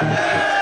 Yeah.